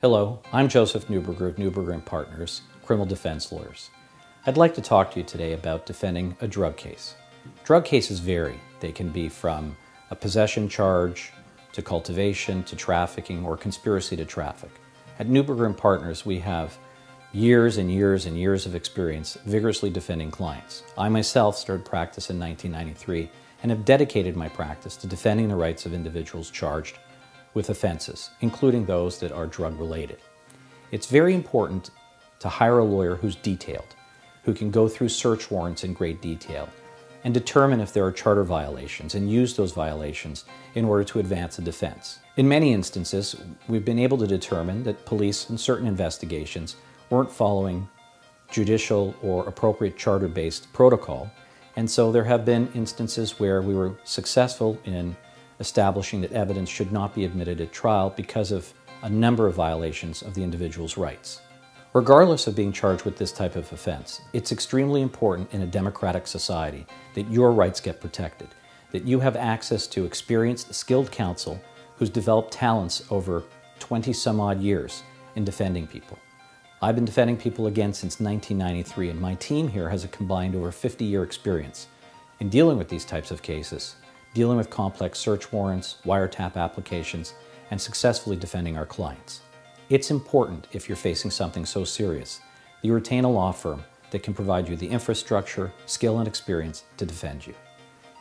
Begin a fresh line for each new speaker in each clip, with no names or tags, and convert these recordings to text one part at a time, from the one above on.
Hello, I'm Joseph Neuberger of Neuberger & Partners, criminal defense lawyers. I'd like to talk to you today about defending a drug case. Drug cases vary. They can be from a possession charge to cultivation to trafficking or conspiracy to traffic. At Neuberger & Partners, we have years and years and years of experience vigorously defending clients. I myself started practice in 1993 and have dedicated my practice to defending the rights of individuals charged with offenses, including those that are drug related. It's very important to hire a lawyer who's detailed, who can go through search warrants in great detail and determine if there are charter violations and use those violations in order to advance a defense. In many instances, we've been able to determine that police in certain investigations weren't following judicial or appropriate charter-based protocol, and so there have been instances where we were successful in establishing that evidence should not be admitted at trial because of a number of violations of the individual's rights. Regardless of being charged with this type of offense, it's extremely important in a democratic society that your rights get protected, that you have access to experienced, skilled counsel who's developed talents over 20 some odd years in defending people. I've been defending people again since 1993, and my team here has a combined over 50 year experience in dealing with these types of cases, dealing with complex search warrants, wiretap applications, and successfully defending our clients. It's important, if you're facing something so serious, that you retain a law firm that can provide you the infrastructure, skill, and experience to defend you.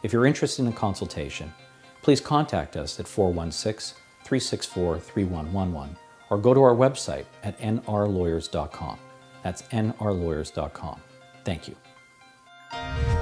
If you're interested in a consultation, please contact us at 416 364 3111 or go to our website at nrlawyers.com. That's nrlawyers.com. Thank you.